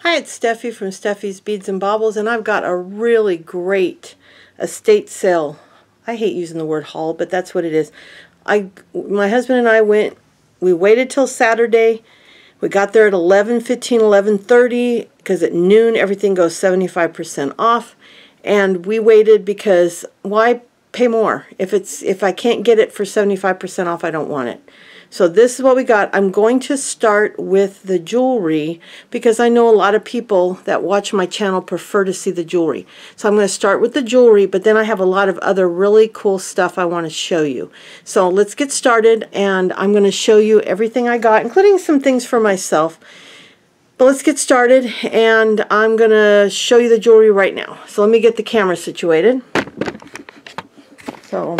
Hi, it's Stephie from Stephie's Beads and Baubles, and I've got a really great estate sale. I hate using the word haul, but that's what it is. I, my husband and I went, we waited till Saturday. We got there at 11, 15, 11.30, because at noon everything goes 75% off. And we waited because why pay more? If it's if I can't get it for 75% off, I don't want it. So this is what we got. I'm going to start with the jewelry because I know a lot of people that watch my channel prefer to see the jewelry. So I'm going to start with the jewelry, but then I have a lot of other really cool stuff I want to show you. So let's get started and I'm going to show you everything I got, including some things for myself. But let's get started and I'm going to show you the jewelry right now. So let me get the camera situated. So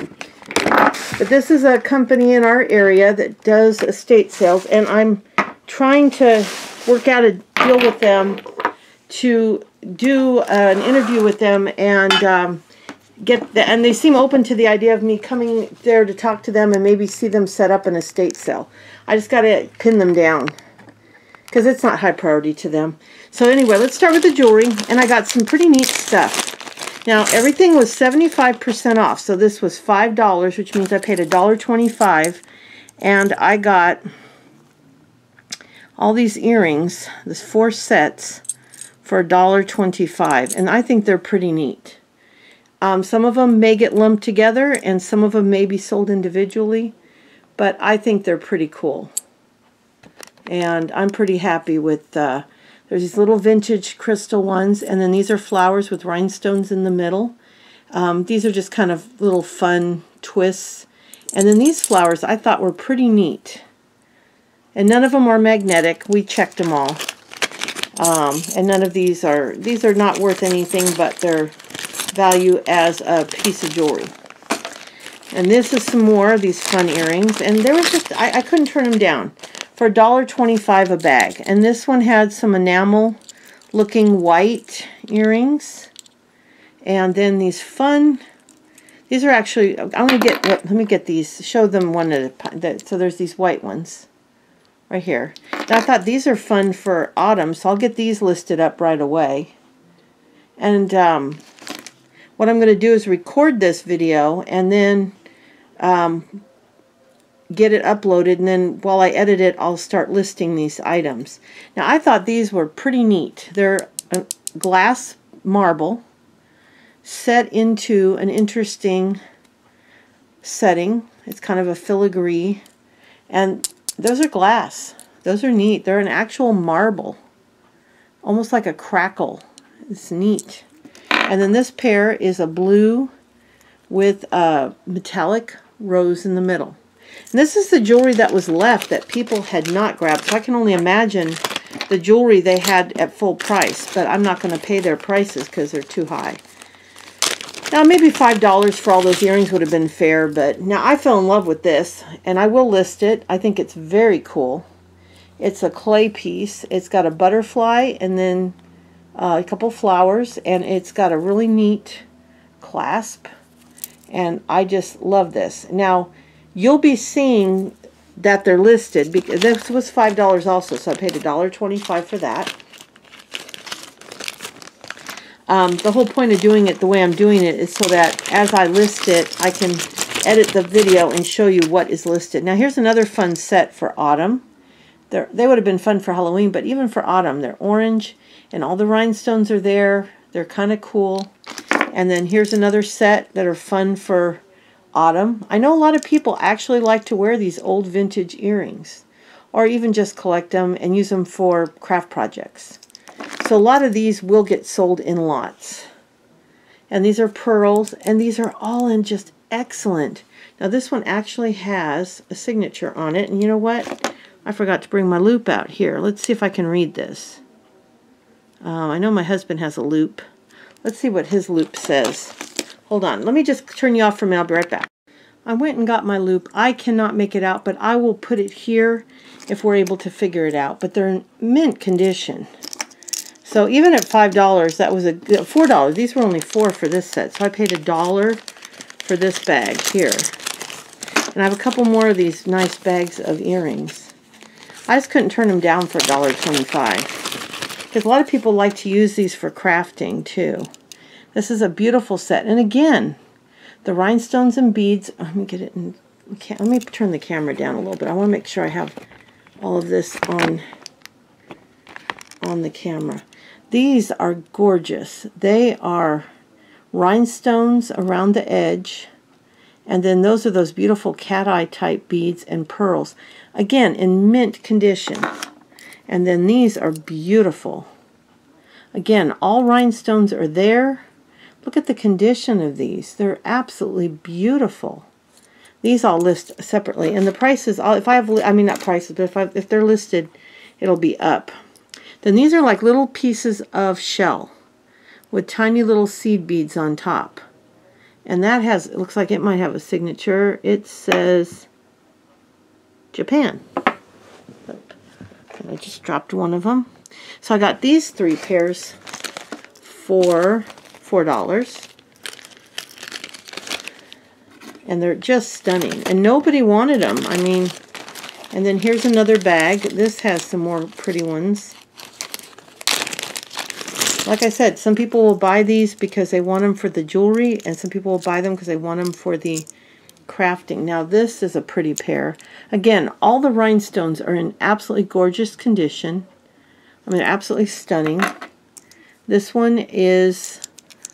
but this is a company in our area that does estate sales, and I'm trying to work out a deal with them to do an interview with them and um, get the, and they seem open to the idea of me coming there to talk to them and maybe see them set up an estate sale. I just got to pin them down because it's not high priority to them. So anyway, let's start with the jewelry, and I got some pretty neat stuff. Now, everything was 75% off, so this was $5, which means I paid $1.25, and I got all these earrings, this four sets, for $1.25, and I think they're pretty neat. Um, some of them may get lumped together, and some of them may be sold individually, but I think they're pretty cool. And I'm pretty happy with uh, there's these little vintage crystal ones, and then these are flowers with rhinestones in the middle. Um, these are just kind of little fun twists. And then these flowers I thought were pretty neat. And none of them are magnetic. We checked them all. Um, and none of these are, these are not worth anything but their value as a piece of jewelry. And this is some more of these fun earrings. And there was just, I, I couldn't turn them down for $1.25 a bag. And this one had some enamel looking white earrings. And then these fun, these are actually, I'm going to get, let me get these, show them one at a. So there's these white ones right here. Now I thought these are fun for autumn, so I'll get these listed up right away. And um, what I'm going to do is record this video and then um, get it uploaded and then while I edit it I'll start listing these items. Now I thought these were pretty neat. They're glass marble set into an interesting setting. It's kind of a filigree and those are glass. Those are neat. They're an actual marble. Almost like a crackle. It's neat. And then this pair is a blue with a metallic rose in the middle. And this is the jewelry that was left that people had not grabbed. So I can only imagine the jewelry they had at full price. But I'm not going to pay their prices because they're too high. Now, maybe $5 for all those earrings would have been fair. But now I fell in love with this. And I will list it. I think it's very cool. It's a clay piece. It's got a butterfly and then uh, a couple flowers. And it's got a really neat clasp. And I just love this. Now, you'll be seeing that they're listed because this was five dollars also so I paid a dollar twenty-five for that. Um, the whole point of doing it the way I'm doing it is so that as I list it I can edit the video and show you what is listed. Now here's another fun set for autumn. They're, they would have been fun for Halloween but even for autumn they're orange and all the rhinestones are there. They're kind of cool. And then here's another set that are fun for autumn. I know a lot of people actually like to wear these old vintage earrings or even just collect them and use them for craft projects. So a lot of these will get sold in lots. And these are pearls and these are all in just excellent. Now this one actually has a signature on it and you know what? I forgot to bring my loupe out here. Let's see if I can read this. Uh, I know my husband has a loupe. Let's see what his loupe says. Hold on. Let me just turn you off for a minute. I'll be right back. I went and got my loupe. I cannot make it out, but I will put it here if we're able to figure it out. But they're in mint condition. So even at $5, that was a $4. These were only 4 for this set. So I paid a dollar for this bag here. And I have a couple more of these nice bags of earrings. I just couldn't turn them down for $1.25. Because a lot of people like to use these for crafting too. This is a beautiful set. And again, the rhinestones and beads. Oh, let me get it in. Let me turn the camera down a little bit. I want to make sure I have all of this on on the camera. These are gorgeous. They are rhinestones around the edge. And then those are those beautiful cat eye type beads and pearls. Again, in mint condition. And then these are beautiful. Again, all rhinestones are there. Look at the condition of these. They're absolutely beautiful. These all list separately. And the prices, if I have, I mean not prices, but if, I, if they're listed, it'll be up. Then these are like little pieces of shell with tiny little seed beads on top. And that has, it looks like it might have a signature. It says Japan. And I just dropped one of them. So I got these three pairs for $4. And they're just stunning. And nobody wanted them. I mean, and then here's another bag. This has some more pretty ones. Like I said, some people will buy these because they want them for the jewelry, and some people will buy them because they want them for the crafting. Now this is a pretty pair. Again, all the rhinestones are in absolutely gorgeous condition. I mean, absolutely stunning. This one is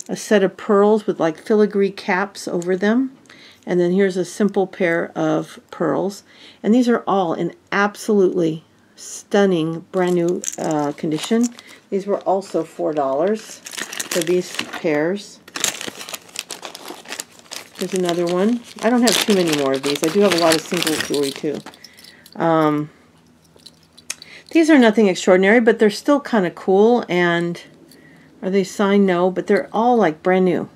a set of pearls with like filigree caps over them. And then here's a simple pair of pearls. And these are all in absolutely stunning brand new uh, condition. These were also $4 for these pairs. There's another one. I don't have too many more of these. I do have a lot of single jewelry too. Um, these are nothing extraordinary, but they're still kind of cool. And are they signed? No, but they're all like brand new.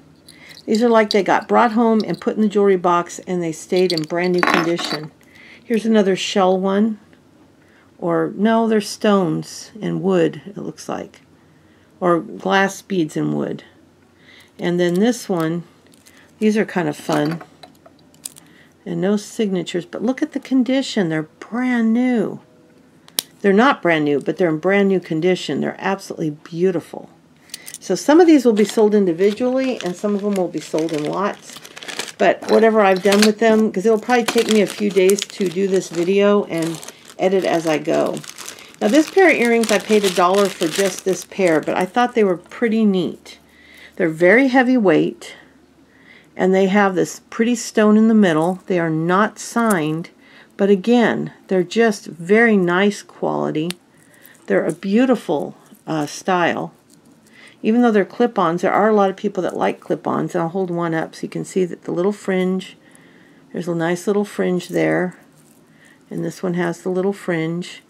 These are like they got brought home and put in the jewelry box and they stayed in brand new condition. Here's another shell one. Or, no, they're stones and wood, it looks like. Or glass beads and wood. And then this one, these are kind of fun. And no signatures, but look at the condition. They're brand new. They're not brand new, but they're in brand new condition. They're absolutely beautiful. So some of these will be sold individually, and some of them will be sold in lots. But whatever I've done with them, because it'll probably take me a few days to do this video and edit as I go. Now this pair of earrings, I paid a dollar for just this pair, but I thought they were pretty neat. They're very heavyweight, and they have this pretty stone in the middle. They are not signed, but again, they're just very nice quality. They're a beautiful uh, style. Even though they're clip-ons, there are a lot of people that like clip-ons, and I'll hold one up so you can see that the little fringe, there's a nice little fringe there. And this one has the little fringe.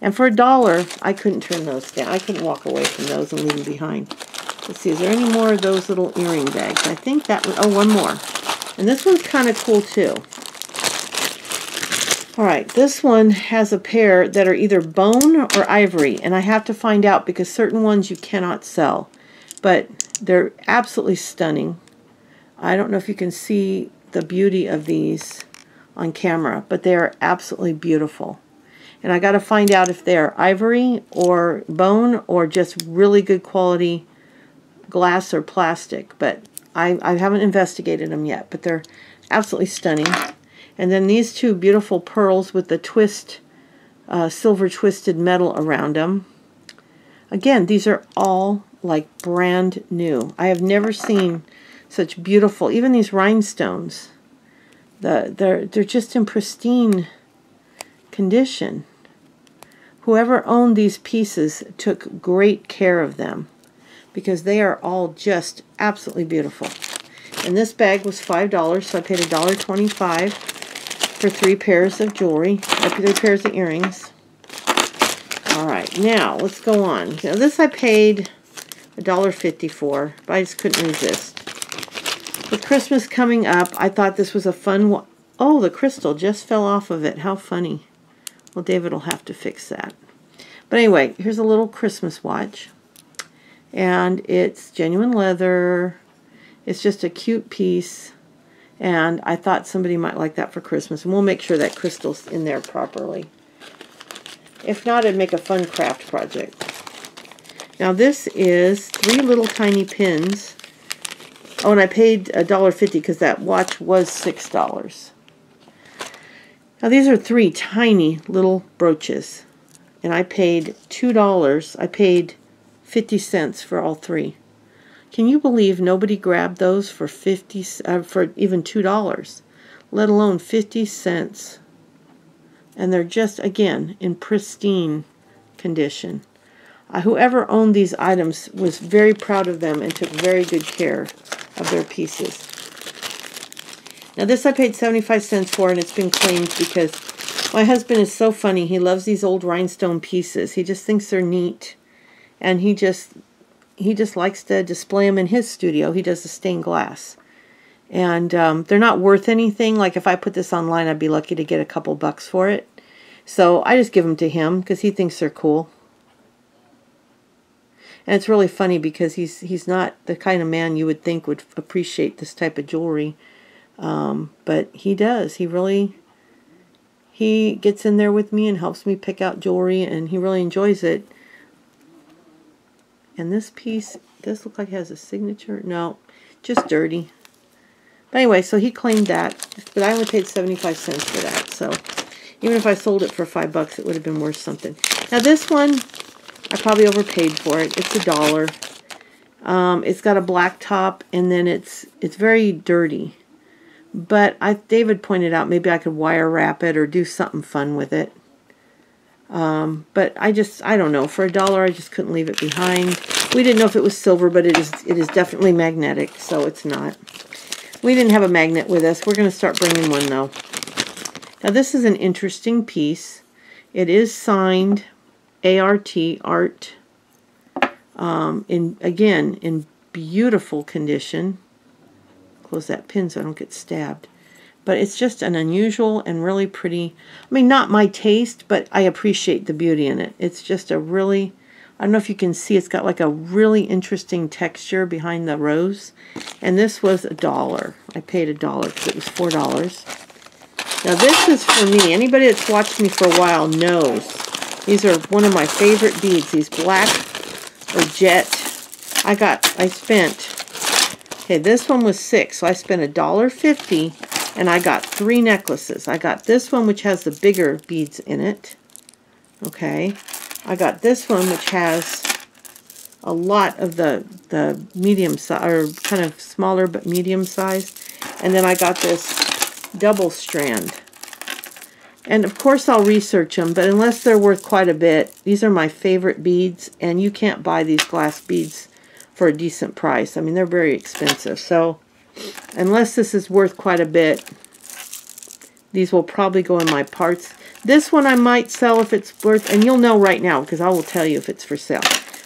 And for a dollar, I couldn't turn those down. I couldn't walk away from those and leave them behind. Let's see, is there any more of those little earring bags? I think that was, oh, one more. And this one's kind of cool too. All right, this one has a pair that are either bone or ivory, and I have to find out because certain ones you cannot sell. But they're absolutely stunning. I don't know if you can see the beauty of these on camera, but they are absolutely beautiful. And I got to find out if they're ivory or bone or just really good quality glass or plastic. But I, I haven't investigated them yet, but they're absolutely stunning. And then these two beautiful pearls with the twist, uh, silver twisted metal around them. Again, these are all like brand new. I have never seen such beautiful, even these rhinestones the, they're, they're just in pristine condition. Whoever owned these pieces took great care of them because they are all just absolutely beautiful. And this bag was $5, so I paid $1.25 for three pairs of jewelry, three pairs of earrings. All right, now let's go on. Now this I paid $1.50 for, but I just couldn't resist. With Christmas coming up, I thought this was a fun Oh, the crystal just fell off of it. How funny. Well, David will have to fix that. But anyway, here's a little Christmas watch. And it's genuine leather. It's just a cute piece. And I thought somebody might like that for Christmas. And we'll make sure that crystal's in there properly. If not, it'd make a fun craft project. Now this is three little tiny pins. Oh, and I paid a dollar fifty because that watch was six dollars. Now these are three tiny little brooches. And I paid two dollars. I paid fifty cents for all three. Can you believe nobody grabbed those for fifty uh, for even two dollars, let alone fifty cents? And they're just again in pristine condition. Uh, whoever owned these items was very proud of them and took very good care of their pieces. Now this I paid 75 cents for and it's been claimed because my husband is so funny. He loves these old rhinestone pieces. He just thinks they're neat and he just he just likes to display them in his studio. He does the stained glass. And um, they're not worth anything. Like if I put this online, I'd be lucky to get a couple bucks for it. So I just give them to him because he thinks they're cool. And it's really funny because he's he's not the kind of man you would think would appreciate this type of jewelry. Um, but he does. He really he gets in there with me and helps me pick out jewelry and he really enjoys it. And this piece does look like has a signature. No, just dirty. But anyway, so he claimed that. But I only paid 75 cents for that. So even if I sold it for five bucks, it would have been worth something. Now this one, I probably overpaid for it. It's a dollar. Um, it's got a black top and then it's it's very dirty. But I David pointed out maybe I could wire wrap it or do something fun with it. Um, but I just, I don't know. For a dollar, I just couldn't leave it behind. We didn't know if it was silver, but it is, it is definitely magnetic, so it's not. We didn't have a magnet with us. We're going to start bringing one, though. Now, this is an interesting piece. It is signed ART, Art, um, in again, in beautiful condition. Close that pin so I don't get stabbed but it's just an unusual and really pretty. I mean, not my taste, but I appreciate the beauty in it. It's just a really, I don't know if you can see, it's got like a really interesting texture behind the rose. And this was a dollar. I paid a dollar because it was four dollars. Now this is for me. Anybody that's watched me for a while knows these are one of my favorite beads. These black or jet. I got, I spent, okay, this one was six, so I spent a dollar fifty and I got three necklaces. I got this one, which has the bigger beads in it. Okay. I got this one, which has a lot of the, the medium size, or kind of smaller but medium size. And then I got this double strand. And of course I'll research them, but unless they're worth quite a bit, these are my favorite beads, and you can't buy these glass beads for a decent price. I mean, they're very expensive. So unless this is worth quite a bit, these will probably go in my parts. This one I might sell if it's worth, and you'll know right now because I will tell you if it's for sale.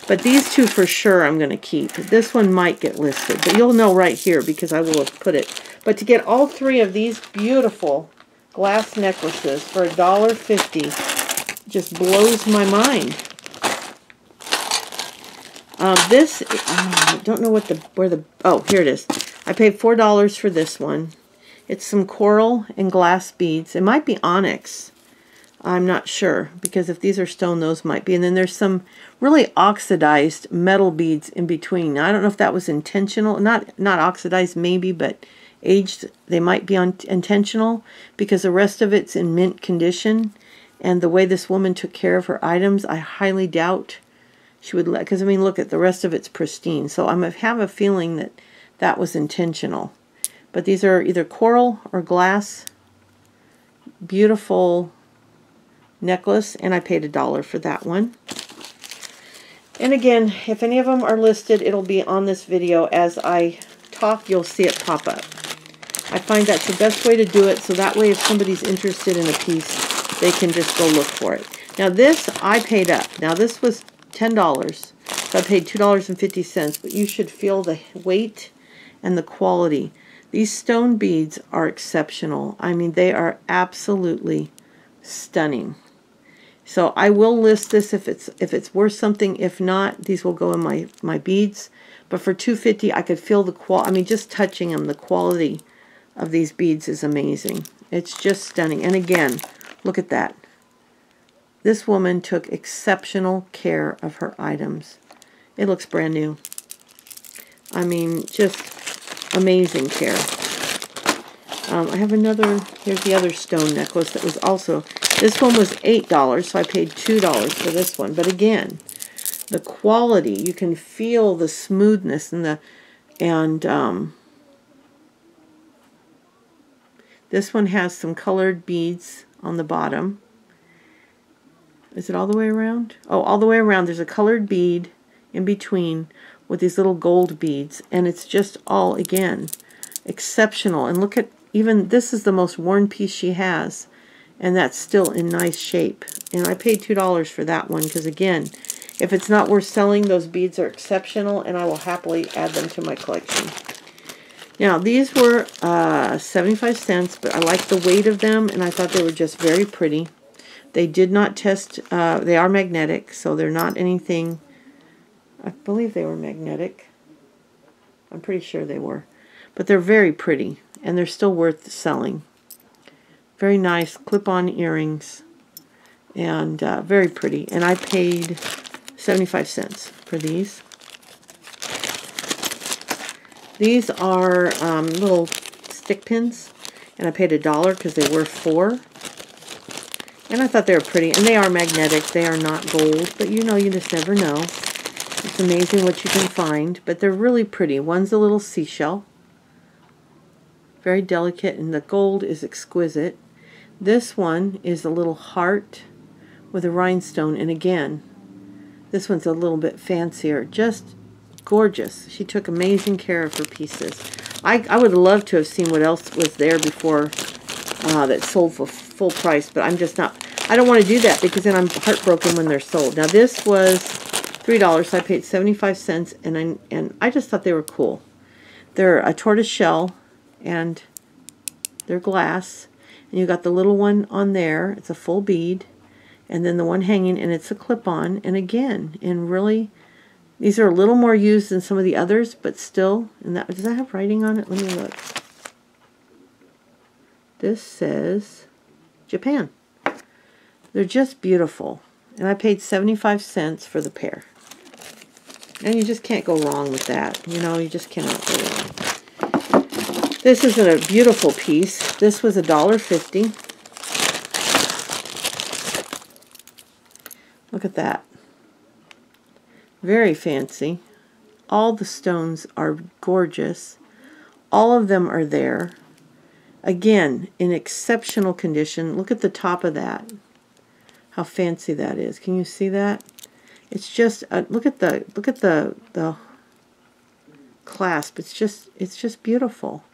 But these two for sure I'm going to keep. This one might get listed, but you'll know right here because I will have put it. But to get all three of these beautiful glass necklaces for $1.50 just blows my mind. Um, this, uh, I don't know what the, where the, oh, here it is. I paid $4 for this one. It's some coral and glass beads. It might be onyx. I'm not sure because if these are stone, those might be. And then there's some really oxidized metal beads in between. Now, I don't know if that was intentional. Not not oxidized maybe, but aged. They might be intentional because the rest of it's in mint condition. And the way this woman took care of her items, I highly doubt she would let. Because I mean, look at the rest of it's pristine. So I have a feeling that that was intentional. But these are either coral or glass. Beautiful necklace, and I paid a dollar for that one. And again, if any of them are listed, it'll be on this video. As I talk, you'll see it pop up. I find that's the best way to do it, so that way if somebody's interested in a piece, they can just go look for it. Now this, I paid up. Now this was $10, so I paid $2.50, but you should feel the weight and the quality. These stone beads are exceptional. I mean, they are absolutely stunning. So I will list this if it's if it's worth something. If not, these will go in my my beads. But for 250, I could feel the qual. I mean, just touching them, the quality of these beads is amazing. It's just stunning. And again, look at that. This woman took exceptional care of her items. It looks brand new. I mean, just amazing care. Um, I have another, here's the other stone necklace that was also, this one was $8, so I paid $2 for this one. But again, the quality, you can feel the smoothness and the, and um, this one has some colored beads on the bottom. Is it all the way around? Oh, all the way around. There's a colored bead in between with these little gold beads. And it's just all, again, exceptional. And look at, even this is the most worn piece she has. And that's still in nice shape. And I paid $2 for that one because, again, if it's not worth selling, those beads are exceptional. And I will happily add them to my collection. Now, these were uh, 75 cents, but I like the weight of them, and I thought they were just very pretty. They did not test, uh, they are magnetic, so they're not anything, I believe they were magnetic. I'm pretty sure they were. But they're very pretty, and they're still worth selling. Very nice clip-on earrings, and uh, very pretty. And I paid 75 cents for these. These are um, little stick pins, and I paid a dollar because they were four. And I thought they were pretty, and they are magnetic. They are not gold, but you know, you just never know. It's amazing what you can find, but they're really pretty. One's a little seashell, very delicate, and the gold is exquisite. This one is a little heart with a rhinestone, and again, this one's a little bit fancier. Just gorgeous. She took amazing care of her pieces. I, I would love to have seen what else was there before uh, that sold for full price, but I'm just not, I don't want to do that because then I'm heartbroken when they're sold. Now this was $3, so I paid 75 cents, and I, and I just thought they were cool. They're a tortoise shell, and they're glass, and you got the little one on there, it's a full bead, and then the one hanging, and it's a clip-on, and again, in really these are a little more used than some of the others, but still, and that does that have writing on it? Let me look. This says Japan. They're just beautiful. And I paid 75 cents for the pair. And you just can't go wrong with that. You know, you just cannot go wrong. This is a beautiful piece. This was a dollar fifty. Look at that. Very fancy. All the stones are gorgeous. All of them are there. Again, in exceptional condition. Look at the top of that. How fancy that is. Can you see that? It's just uh, look at the look at the the clasp. It's just it's just beautiful.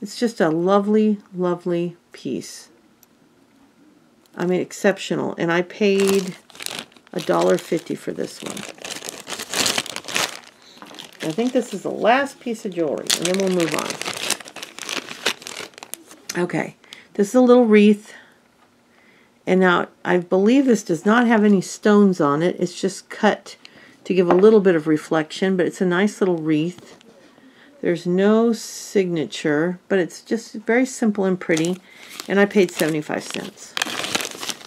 It's just a lovely lovely piece. I mean exceptional and I paid $1.50 for this one. I think this is the last piece of jewelry, and then we'll move on. Okay, this is a little wreath. And now, I believe this does not have any stones on it. It's just cut to give a little bit of reflection, but it's a nice little wreath. There's no signature, but it's just very simple and pretty. And I paid 75 cents.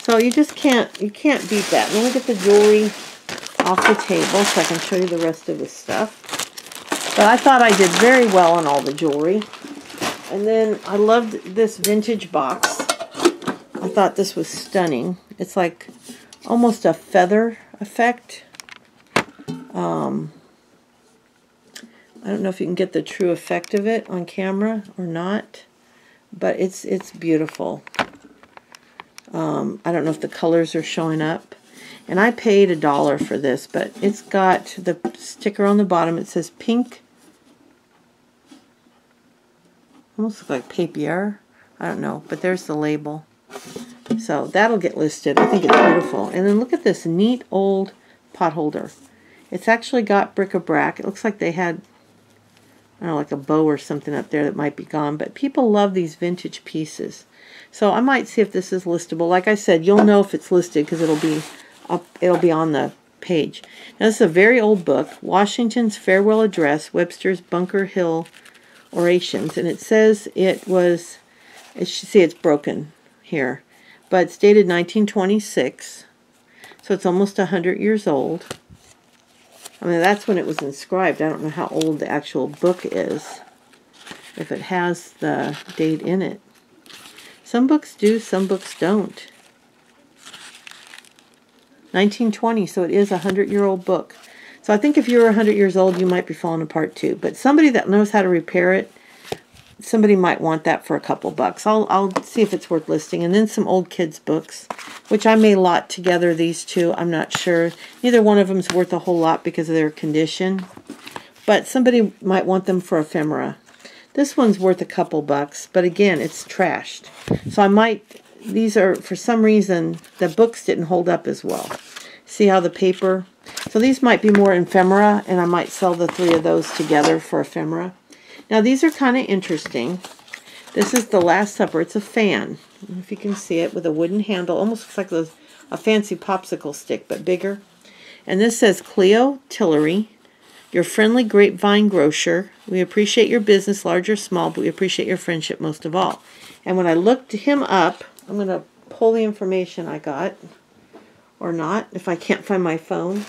So you just can't, you can't beat that. Let me get the jewelry off the table so I can show you the rest of the stuff. But I thought I did very well on all the jewelry. And then I loved this vintage box. I thought this was stunning. It's like almost a feather effect. Um, I don't know if you can get the true effect of it on camera or not, but it's it's beautiful. Um, I don't know if the colors are showing up. And I paid a dollar for this, but it's got the sticker on the bottom. It says pink. Almost like papier. I don't know, but there's the label. So that'll get listed. I think it's beautiful. And then look at this neat old pot holder. It's actually got bric-a-brac. It looks like they had, I don't know, like a bow or something up there that might be gone. But people love these vintage pieces. So I might see if this is listable. Like I said, you'll know if it's listed because it'll be up, it'll be on the page. Now this is a very old book, Washington's Farewell Address, Webster's Bunker Hill Orations, and it says it was. as You see, it's broken here, but it's dated 1926, so it's almost 100 years old. I mean, that's when it was inscribed. I don't know how old the actual book is, if it has the date in it. Some books do, some books don't. 1920, so it is a 100-year-old book. So I think if you were 100 years old, you might be falling apart too. But somebody that knows how to repair it, somebody might want that for a couple bucks. I'll, I'll see if it's worth listing. And then some old kids books, which I may lot together, these two. I'm not sure. Neither one of them is worth a whole lot because of their condition. But somebody might want them for ephemera. This one's worth a couple bucks, but again, it's trashed. So I might, these are, for some reason, the books didn't hold up as well. See how the paper so these might be more ephemera, and I might sell the three of those together for ephemera. Now these are kind of interesting. This is the Last Supper. It's a fan. if you can see it with a wooden handle. Almost looks like a, a fancy popsicle stick, but bigger. And this says Cleo Tillery, your friendly grapevine grocer. We appreciate your business, large or small, but we appreciate your friendship most of all. And when I looked him up, I'm going to pull the information I got or not if I can't find my phone.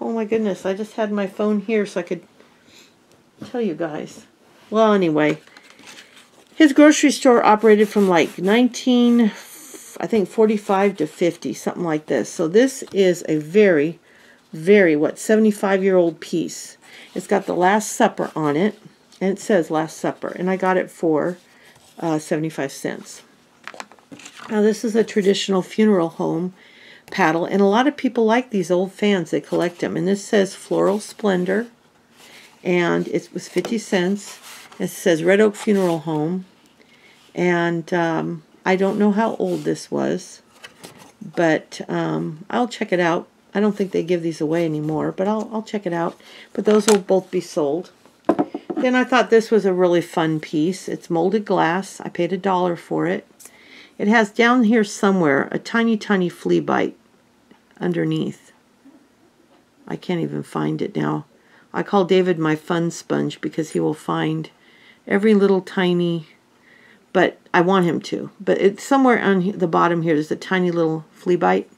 Oh my goodness, I just had my phone here so I could tell you guys. Well, anyway, his grocery store operated from like 19, I think 45 to 50, something like this. So this is a very, very, what, 75 year old piece. It's got the Last Supper on it, and it says Last Supper, and I got it for uh, 75 cents. Now this is a traditional funeral home paddle. And a lot of people like these old fans. They collect them. And this says Floral Splendor. And it was 50 cents. It says Red Oak Funeral Home. And um, I don't know how old this was. But um, I'll check it out. I don't think they give these away anymore. But I'll, I'll check it out. But those will both be sold. Then I thought this was a really fun piece. It's molded glass. I paid a dollar for it. It has down here somewhere a tiny, tiny flea bite underneath. I can't even find it now. I call David my fun sponge because he will find every little tiny, but I want him to. But it's somewhere on the bottom here, there's a tiny little flea bite.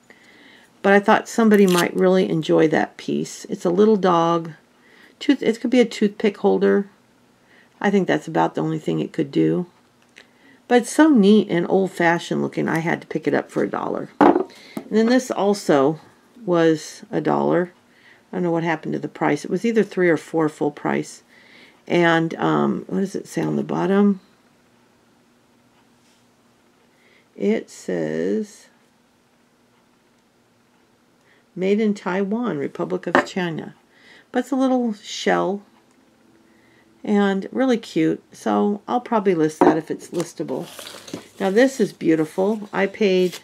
But I thought somebody might really enjoy that piece. It's a little dog. Tooth, it could be a toothpick holder. I think that's about the only thing it could do. But it's so neat and old-fashioned looking, I had to pick it up for a dollar. And then this also was a dollar. I don't know what happened to the price. It was either three or four full price. And um, what does it say on the bottom? It says made in Taiwan, Republic of China. But it's a little shell and really cute. So I'll probably list that if it's listable. Now this is beautiful. I paid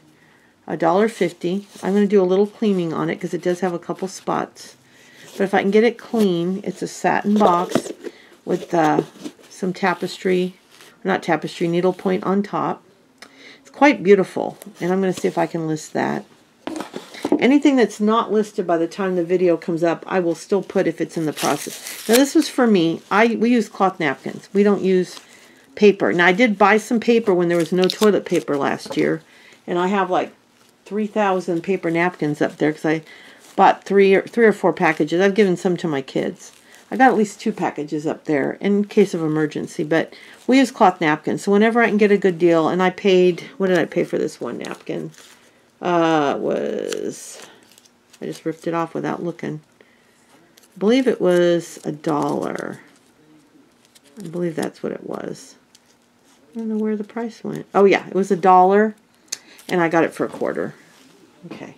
$1.50. I'm going to do a little cleaning on it because it does have a couple spots. But if I can get it clean, it's a satin box with uh, some tapestry, not tapestry, needlepoint on top. It's quite beautiful, and I'm going to see if I can list that. Anything that's not listed by the time the video comes up, I will still put if it's in the process. Now this was for me. I We use cloth napkins. We don't use paper. Now I did buy some paper when there was no toilet paper last year, and I have like 3,000 paper napkins up there because I bought three or, three or four packages. I've given some to my kids. I got at least two packages up there in case of emergency, but we use cloth napkins. So whenever I can get a good deal, and I paid, what did I pay for this one napkin? Uh, was, I just ripped it off without looking. I believe it was a dollar. I believe that's what it was. I don't know where the price went. Oh yeah, it was a dollar and I got it for a quarter. Okay.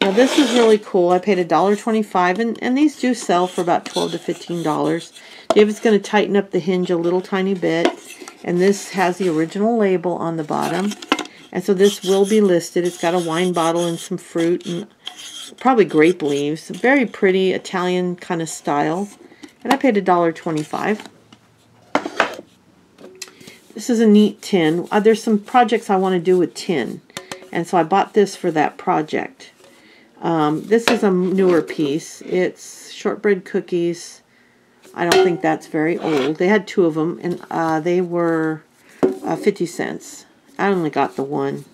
Now this is really cool. I paid $1.25 and, and these do sell for about 12 to $15. David's going to tighten up the hinge a little tiny bit. And this has the original label on the bottom. And so this will be listed. It's got a wine bottle and some fruit and probably grape leaves. Very pretty Italian kind of style. And I paid $1.25. This is a neat tin. Uh, there's some projects I want to do with tin. And so I bought this for that project. Um, this is a newer piece. It's shortbread cookies. I don't think that's very old. They had two of them, and uh, they were uh, 50 cents. I only got the one.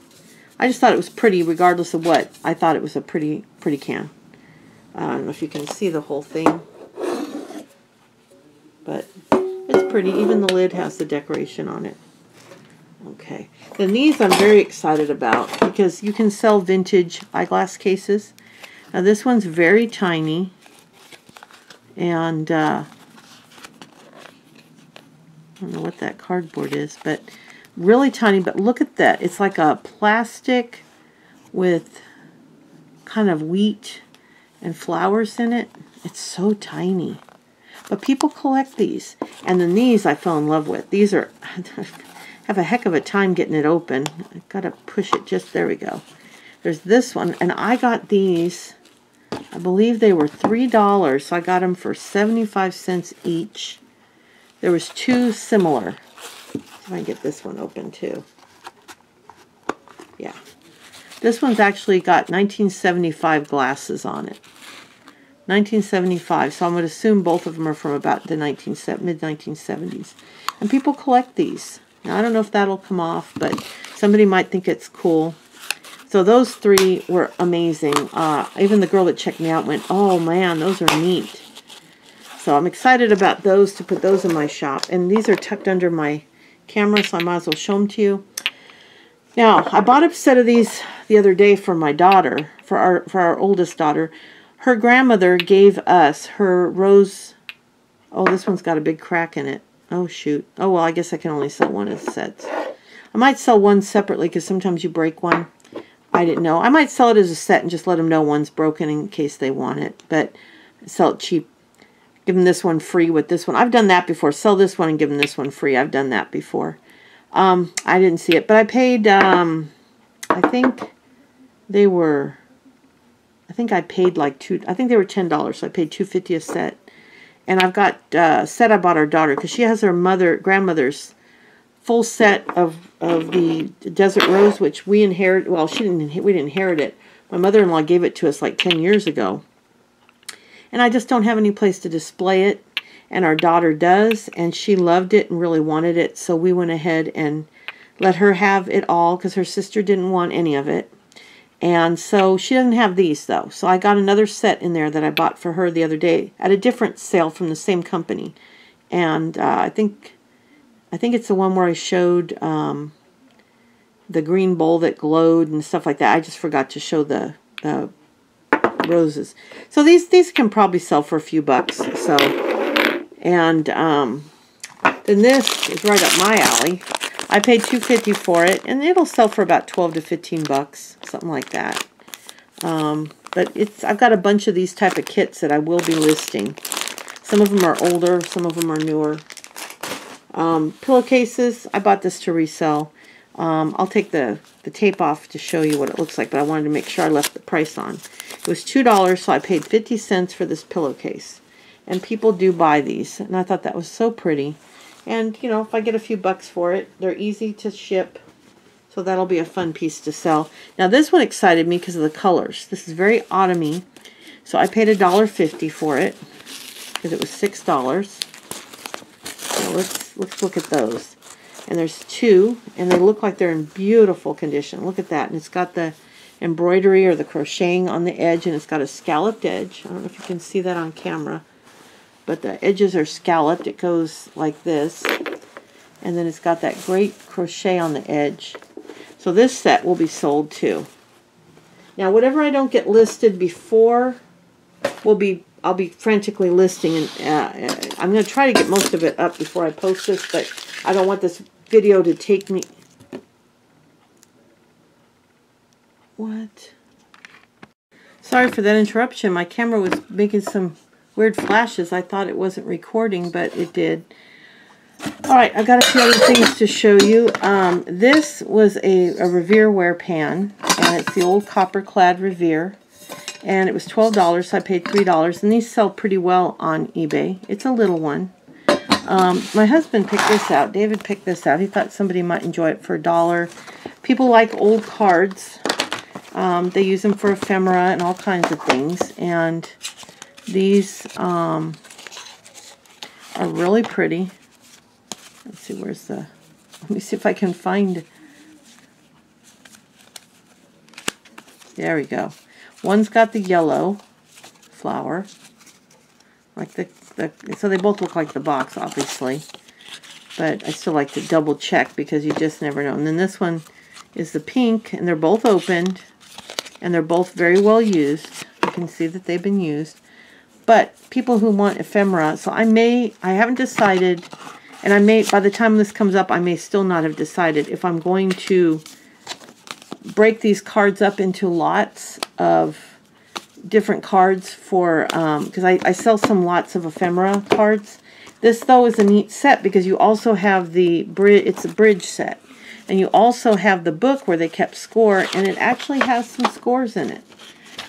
I just thought it was pretty, regardless of what. I thought it was a pretty, pretty can. I don't know if you can see the whole thing. But pretty. Even the lid has the decoration on it. Okay. Then these I'm very excited about because you can sell vintage eyeglass cases. Now this one's very tiny. And uh, I don't know what that cardboard is, but really tiny. But look at that. It's like a plastic with kind of wheat and flowers in it. It's so tiny. But people collect these. And then these I fell in love with. These are, have a heck of a time getting it open. i got to push it just, there we go. There's this one. And I got these, I believe they were $3. So I got them for 75 cents each. There was two similar. If I get this one open too. Yeah. This one's actually got 1975 glasses on it. 1975, so I'm going to assume both of them are from about the mid-1970s. And people collect these. Now, I don't know if that'll come off, but somebody might think it's cool. So those three were amazing. Uh, even the girl that checked me out went, oh man, those are neat. So I'm excited about those to put those in my shop. And these are tucked under my camera, so I might as well show them to you. Now, I bought a set of these the other day for my daughter, for our, for our oldest daughter. Her grandmother gave us her rose... Oh, this one's got a big crack in it. Oh, shoot. Oh, well, I guess I can only sell one as sets. I might sell one separately because sometimes you break one. I didn't know. I might sell it as a set and just let them know one's broken in case they want it. But sell it cheap. Give them this one free with this one. I've done that before. Sell this one and give them this one free. I've done that before. Um, I didn't see it. But I paid, um, I think they were think I paid like two, I think they were $10, so I paid two fifty a set. And I've got uh, set I bought our daughter because she has her mother, grandmother's full set of, of the Desert Rose, which we inherited, well, she didn't, we didn't inherit it. My mother-in-law gave it to us like 10 years ago. And I just don't have any place to display it. And our daughter does, and she loved it and really wanted it. So we went ahead and let her have it all because her sister didn't want any of it. And so she doesn't have these though. So I got another set in there that I bought for her the other day at a different sale from the same company. And uh, I think I think it's the one where I showed um, the green bowl that glowed and stuff like that. I just forgot to show the uh, roses. So these these can probably sell for a few bucks. So and um, then this is right up my alley. I paid two fifty for it, and it'll sell for about 12 to 15 bucks, something like that. Um, but it's I've got a bunch of these type of kits that I will be listing. Some of them are older, some of them are newer. Um, pillowcases, I bought this to resell. Um, I'll take the, the tape off to show you what it looks like, but I wanted to make sure I left the price on. It was $2, so I paid 50 cents for this pillowcase. And people do buy these, and I thought that was so pretty. And, you know, if I get a few bucks for it, they're easy to ship. So that'll be a fun piece to sell. Now this one excited me because of the colors. This is very autumny. So I paid a dollar fifty for it because it was six dollars. So let's let's look at those. And there's two, and they look like they're in beautiful condition. Look at that. And it's got the embroidery or the crocheting on the edge, and it's got a scalloped edge. I don't know if you can see that on camera but the edges are scalloped. It goes like this. And then it's got that great crochet on the edge. So this set will be sold too. Now whatever I don't get listed before will be I'll be frantically listing and uh, uh I'm going to try to get most of it up before I post this, but I don't want this video to take me What? Sorry for that interruption. My camera was making some weird flashes. I thought it wasn't recording, but it did. Alright, I've got a few other things to show you. Um, this was a, a Revere ware pan, and it's the old copper-clad Revere. And it was $12, so I paid $3. And these sell pretty well on eBay. It's a little one. Um, my husband picked this out. David picked this out. He thought somebody might enjoy it for a dollar. People like old cards. Um, they use them for ephemera and all kinds of things. And these um, are really pretty. Let's see, where's the... Let me see if I can find... There we go. One's got the yellow. flower. Like the, the so they both look like the box, obviously. But I still like to double check because you just never know. And then this one is the pink, and they're both opened, and they're both very well used. You can see that they've been used. But people who want ephemera, so I may, I haven't decided, and I may, by the time this comes up, I may still not have decided if I'm going to break these cards up into lots of different cards for, because um, I, I sell some lots of ephemera cards. This, though, is a neat set because you also have the, bridge. it's a bridge set. And you also have the book where they kept score, and it actually has some scores in it.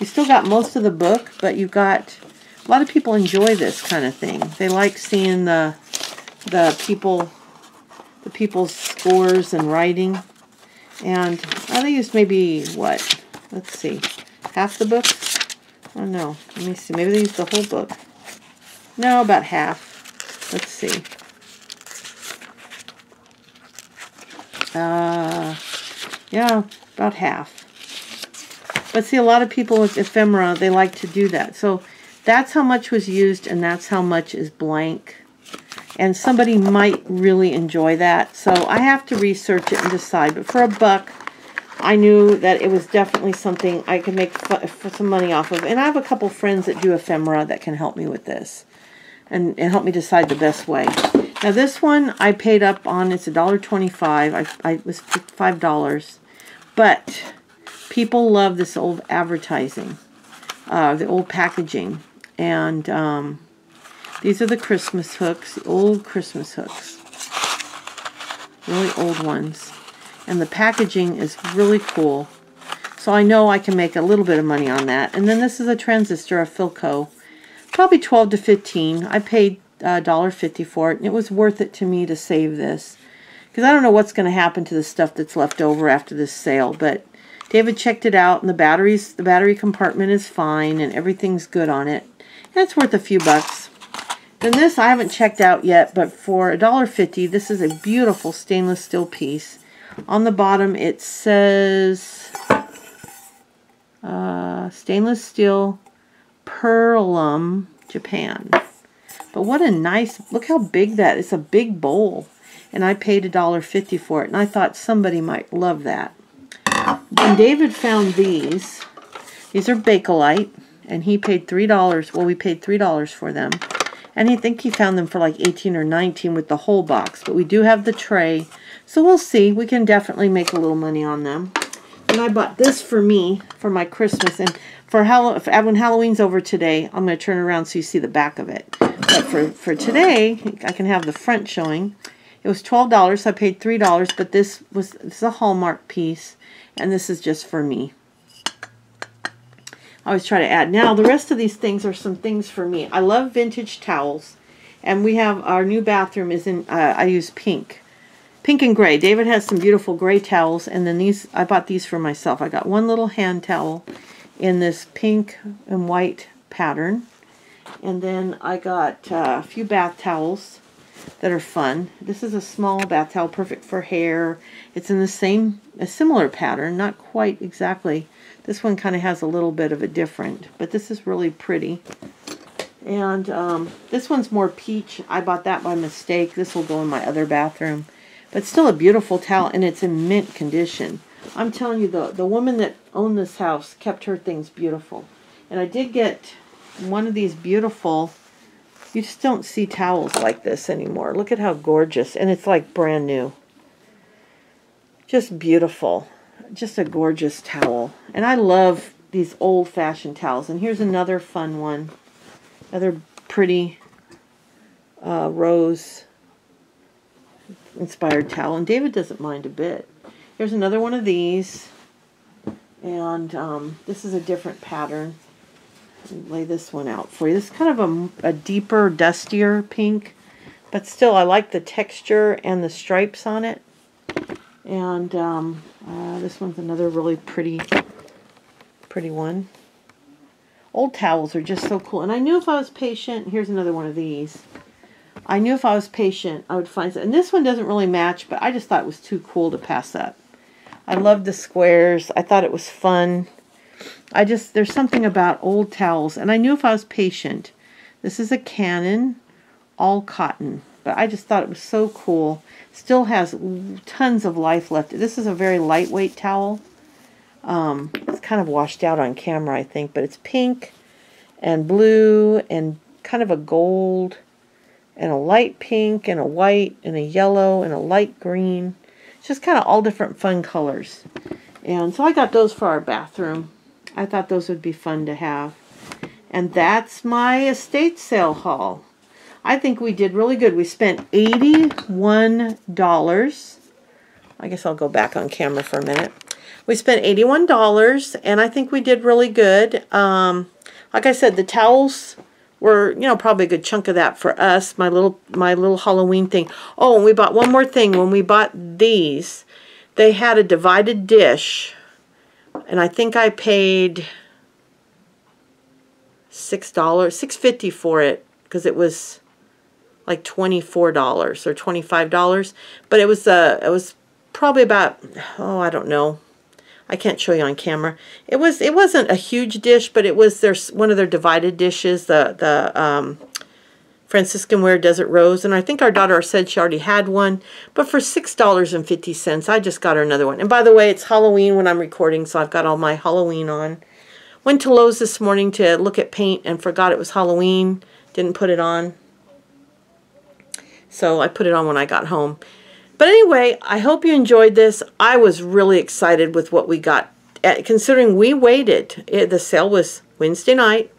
You still got most of the book, but you've got, a lot of people enjoy this kind of thing. They like seeing the, the people, the people's scores and writing. And I used maybe, what, let's see, half the book? Oh no, let me see, maybe they used the whole book. No, about half. Let's see. Uh, yeah, about half. But see, a lot of people with ephemera, they like to do that. So that's how much was used, and that's how much is blank. And somebody might really enjoy that. So I have to research it and decide. But for a buck, I knew that it was definitely something I could make some money off of. And I have a couple friends that do ephemera that can help me with this and, and help me decide the best way. Now this one I paid up on, it's a dollar twenty-five. I, I was five dollars. But people love this old advertising, uh, the old packaging. And um, these are the Christmas hooks, the old Christmas hooks. Really old ones. And the packaging is really cool. So I know I can make a little bit of money on that. And then this is a transistor, a Philco. Probably 12 to 15. I paid $1.50 for it, and it was worth it to me to save this. Because I don't know what's going to happen to the stuff that's left over after this sale, but David checked it out, and the batteries, the battery compartment is fine, and everything's good on it. And it's worth a few bucks. Then this I haven't checked out yet, but for $1.50, this is a beautiful stainless steel piece. On the bottom it says uh, stainless steel Pearlum, Japan. But what a nice, look how big that is. It's a big bowl. And I paid $1.50 for it. And I thought somebody might love that. Then David found these. These are Bakelite. And he paid $3. Well, we paid $3 for them. And I think he found them for like 18 or 19 with the whole box. But we do have the tray. So we'll see. We can definitely make a little money on them. And I bought this for me for my Christmas. And for Hall when Halloween's over today, I'm going to turn around so you see the back of it. But for, for today, I can have the front showing. It was $12. So I paid $3, but this was this is a Hallmark piece. And this is just for me. I always try to add. Now, the rest of these things are some things for me. I love vintage towels. And we have our new bathroom is in, uh, I use pink. Pink and gray. David has some beautiful gray towels. And then these, I bought these for myself. I got one little hand towel in this pink and white pattern. And then I got uh, a few bath towels that are fun. This is a small bath towel, perfect for hair. It's in the same, a similar pattern, not quite exactly this one kind of has a little bit of a different, but this is really pretty. And um, this one's more peach. I bought that by mistake. This will go in my other bathroom. But still a beautiful towel, and it's in mint condition. I'm telling you, the, the woman that owned this house kept her things beautiful. And I did get one of these beautiful, you just don't see towels like this anymore. Look at how gorgeous. And it's like brand new. Just beautiful just a gorgeous towel. And I love these old-fashioned towels. And here's another fun one. Another pretty uh, rose inspired towel. And David doesn't mind a bit. Here's another one of these. And um, this is a different pattern. lay this one out for you. This is kind of a, a deeper, dustier pink. But still, I like the texture and the stripes on it. And um, uh, this one's another really pretty, pretty one. Old towels are just so cool. And I knew if I was patient, here's another one of these. I knew if I was patient, I would find, and this one doesn't really match, but I just thought it was too cool to pass up. I loved the squares. I thought it was fun. I just, there's something about old towels, and I knew if I was patient. This is a Cannon, all cotton, but I just thought it was so cool. Still has tons of life left. This is a very lightweight towel. Um, it's kind of washed out on camera, I think, but it's pink and blue and kind of a gold and a light pink and a white and a yellow and a light green. It's just kind of all different fun colors. And so I got those for our bathroom. I thought those would be fun to have. And that's my estate sale haul. I think we did really good. We spent $81. I guess I'll go back on camera for a minute. We spent $81 and I think we did really good. Um, like I said, the towels were, you know, probably a good chunk of that for us, my little my little Halloween thing. Oh, and we bought one more thing. When we bought these, they had a divided dish and I think I paid six dollars, six fifty for it because it was like twenty four dollars or twenty five dollars. But it was uh it was probably about oh I don't know. I can't show you on camera. It was it wasn't a huge dish, but it was their one of their divided dishes. The the um, Franciscan Ware Desert Rose, and I think our daughter said she already had one, but for $6.50, I just got her another one. And by the way, it's Halloween when I'm recording, so I've got all my Halloween on. Went to Lowe's this morning to look at paint and forgot it was Halloween. Didn't put it on. So I put it on when I got home. But anyway, I hope you enjoyed this. I was really excited with what we got. Eh, considering we waited, eh, the sale was Wednesday night,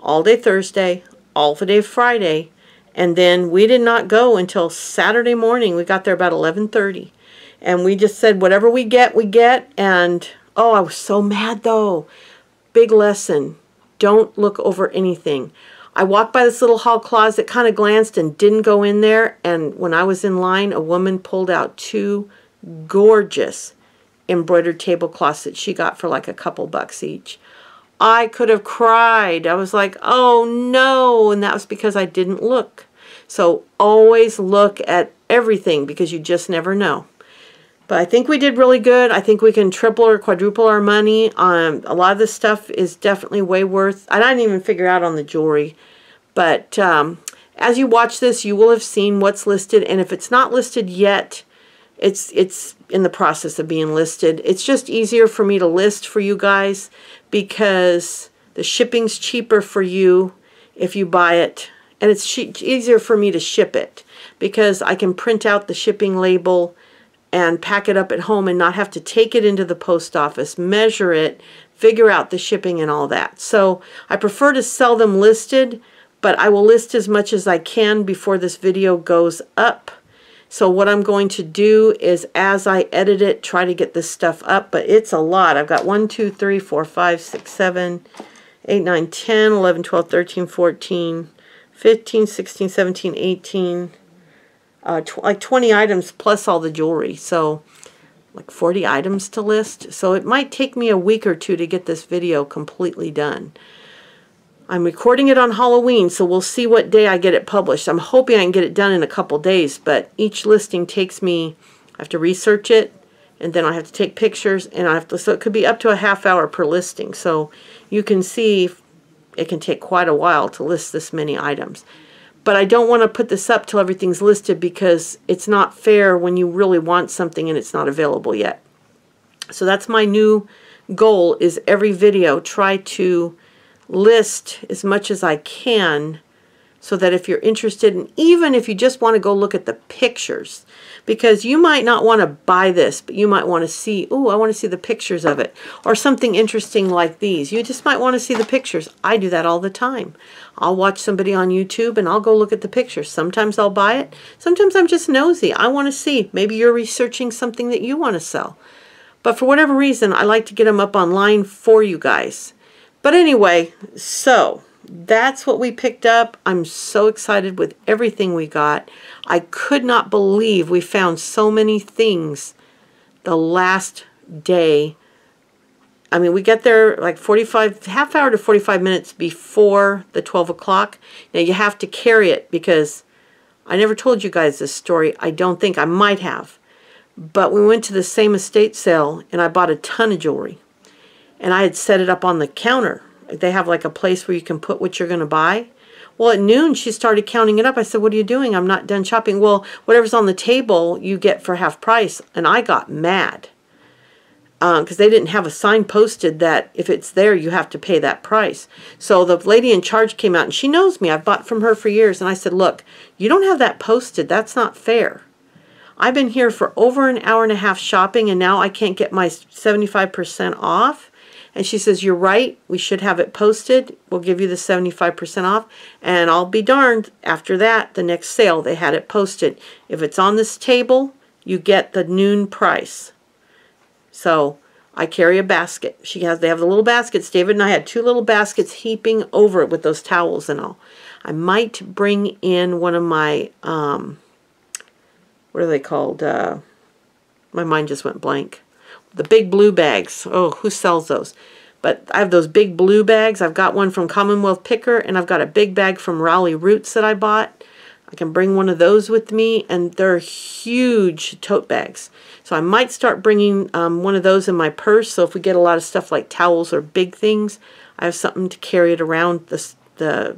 all day Thursday, all the day Friday, and then we did not go until Saturday morning. We got there about 11:30. And we just said whatever we get, we get and oh, I was so mad though. Big lesson. Don't look over anything. I walked by this little hall closet, kind of glanced and didn't go in there. And when I was in line, a woman pulled out two gorgeous embroidered tablecloths that she got for like a couple bucks each. I could have cried. I was like, oh no. And that was because I didn't look. So always look at everything because you just never know. But I think we did really good. I think we can triple or quadruple our money. Um, a lot of this stuff is definitely way worth. I didn't even figure out on the jewelry. But um, as you watch this, you will have seen what's listed. And if it's not listed yet, it's it's in the process of being listed. It's just easier for me to list for you guys because the shipping's cheaper for you if you buy it. And it's easier for me to ship it because I can print out the shipping label and pack it up at home and not have to take it into the post office, measure it, figure out the shipping and all that. So I prefer to sell them listed, but I will list as much as I can before this video goes up. So what I'm going to do is as I edit it, try to get this stuff up, but it's a lot. I've got 1, 2, 3, 4, 5, 6, 7, 8, 9, 10, 11, 12, 13, 14, 15, 16, 17, 18, uh, tw like 20 items plus all the jewelry. So like 40 items to list. So it might take me a week or two to get this video completely done. I'm recording it on Halloween, so we'll see what day I get it published. I'm hoping I can get it done in a couple days, but each listing takes me, I have to research it, and then I have to take pictures, and I have to, so it could be up to a half hour per listing. So you can see it can take quite a while to list this many items. But I don't want to put this up till everything's listed because it's not fair when you really want something and it's not available yet. So that's my new goal is every video try to list as much as I can so that if you're interested, and even if you just want to go look at the pictures, because you might not want to buy this, but you might want to see, oh, I want to see the pictures of it, or something interesting like these. You just might want to see the pictures. I do that all the time. I'll watch somebody on YouTube and I'll go look at the pictures. Sometimes I'll buy it. Sometimes I'm just nosy. I want to see. Maybe you're researching something that you want to sell. But for whatever reason, I like to get them up online for you guys. But anyway, so that's what we picked up. I'm so excited with everything we got. I could not believe we found so many things the last day. I mean, we get there like 45, half hour to 45 minutes before the 12 o'clock. Now, you have to carry it because I never told you guys this story. I don't think I might have. But we went to the same estate sale and I bought a ton of jewelry. and I had set it up on the counter. They have like a place where you can put what you're going to buy. Well, at noon, she started counting it up. I said, What are you doing? I'm not done shopping. Well, whatever's on the table, you get for half price. And I got mad because um, they didn't have a sign posted that if it's there, you have to pay that price. So the lady in charge came out and she knows me. I've bought from her for years. And I said, Look, you don't have that posted. That's not fair. I've been here for over an hour and a half shopping and now I can't get my 75% off. And she says, You're right. We should have it posted. We'll give you the 75% off. And I'll be darned, after that, the next sale, they had it posted. If it's on this table, you get the noon price. So I carry a basket. She has they have the little baskets. David and I had two little baskets heaping over it with those towels and all. I might bring in one of my um what are they called? Uh my mind just went blank. The big blue bags. Oh, who sells those? But I have those big blue bags. I've got one from Commonwealth Picker and I've got a big bag from Raleigh Roots that I bought. I can bring one of those with me and they're huge tote bags. So I might start bringing um, one of those in my purse. So if we get a lot of stuff like towels or big things, I have something to carry it around the, the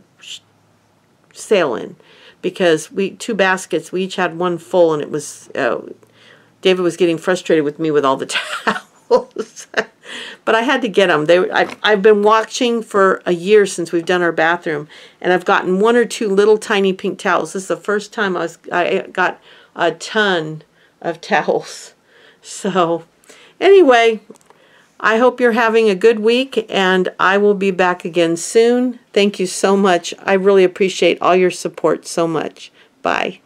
sale in. Because we two baskets, we each had one full, and it was uh, David was getting frustrated with me with all the towels. but I had to get them. They, I, I've been watching for a year since we've done our bathroom, and I've gotten one or two little tiny pink towels. This is the first time I was I got a ton of towels. So, anyway, I hope you're having a good week, and I will be back again soon. Thank you so much. I really appreciate all your support so much. Bye.